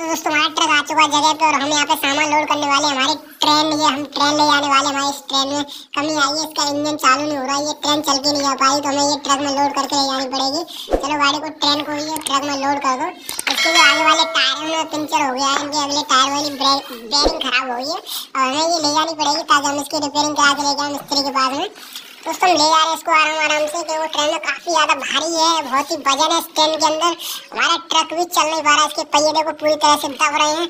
तो दोस्तों, हमारा ट्रक आ चुका है जगह पे और हम यहाँ पे सामान लोड करने वाले हमारी ट्रेन ये, हम ट्रेन ले जाने वाले हमारे इस ट्रेन में कमी आई है, इसका इंजन चालू नहीं हो रहा है। ये ट्रेन चल के नहीं जा पाई तो हमें ये ट्रक में लोड करके ले जानी पड़ेगी। चलो गाड़ी को ट्रेन को ये ट्रक में लोड कर दो। इसके जो आगे वाले टायर में पंचर हो गया है। अगले टायर वाली बेरिंग खराब हो गई है और हमें ये ले जानी पड़ेगी ताकि हम इसकी रिपेयरिंग करा के ले जाए मिस्त्री के पास में। दोस्तों ले जा रहे इसको आराम आराम से कि वो ट्रेन में काफ़ी ज़्यादा भारी है, बहुत ही वज़न है इस ट्रेन के अंदर। हमारा ट्रक भी चल नहीं पा रहा है, इसके पहिए देखो पूरी तरह से दब रहे हैं।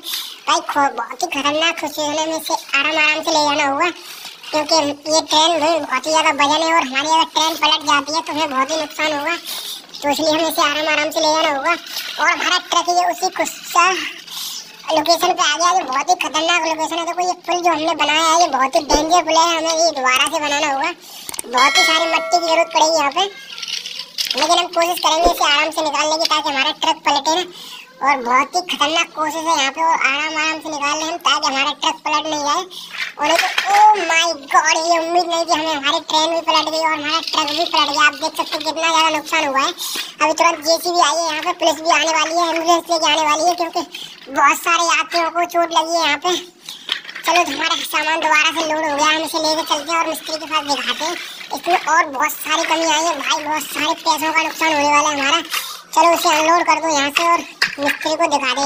भाई बहुत ही खतरनाक खुशी होने में इसे आराम आराम से ले जाना होगा, क्योंकि ये ट्रेन बहुत ही ज़्यादा वज़न है और हमारी अगर ट्रेन पलट जाती है तो हमें बहुत ही नुकसान होगा। तो इसलिए हमें इसे आराम आराम से ले जाना होगा। और हमारा ट्रक ये उसी गुस्सा लोकेशन पे आ गया, ये बहुत ही खतरनाक लोकेशन है। देखो, ये पुल जो हमने बनाया है, ये बहुत ही डेंजर पुल है। हमें ये दोबारा से बनाना होगा। बहुत ही सारी मट्टी की ज़रूरत पड़ेगी यहाँ पे। लेकिन हम कोशिश करेंगे इसे आराम से निकालने की ताकि हमारा ट्रक पलटे ना। और बहुत ही खतरनाक कोशिश है यहाँ पे, और आराम आराम से निकाल लें हम ताकि हमारा ट्रक पलट नहीं जाए। और ओ माई गॉड ये उम्मीद नहीं थी, हमें हमारी ट्रेन भी पलट गई और हमारा ट्रक भी पलट गया। आप देख सकते हैं कितना ज़्यादा नुकसान हुआ है। अभी तुरंत जेसीबी आई है, यहाँ पे पुलिस भी आने वाली है एंबुलेंस लेके आने वाली है, क्योंकि बहुत सारे यात्रियों को चोट लगी है यहाँ पे। चलो, हमारा सामान दोबारा से लोड हो गया, हम इसे लेके चलते हैं और मिस्त्री के पास दिखाते हैं। इसमें और बहुत सारी कमी आई है, भाई बहुत सारे पैसों का नुकसान होने वाला है हमारा। चलो, इसे अनलोड कर दो यहाँ से और मिस्त्री को दिखा दे।